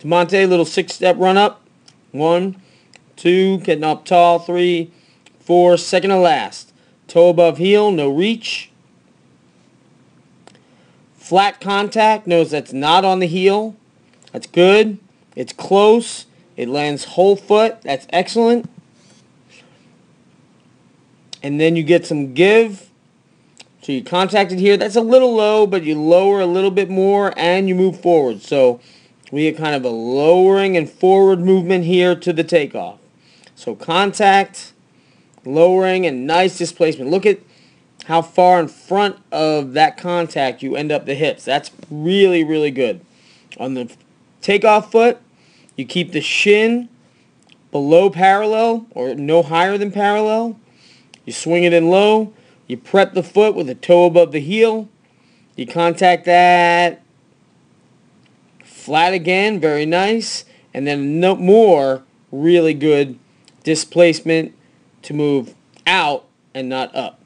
Demonte, little six-step run up. One, two, getting up tall. Three, four, second to last. Toe above heel, no reach. Flat contact, knows that's not on the heel. That's good. It's close. It lands whole foot. That's excellent. And then you get some give. So you contact it here. That's a little low, but you lower a little bit more and you move forward. So we get kind of a lowering and forward movement here to the takeoff. So contact, lowering, and nice displacement. Look at how far in front of that contact you end up the hips. That's really, really good. On the takeoff foot, you keep the shin below parallel or no higher than parallel. You swing it in low. You prep the foot with the toe above the heel. You contact that flat again, very nice. And then no more really good displacement to move out and not up.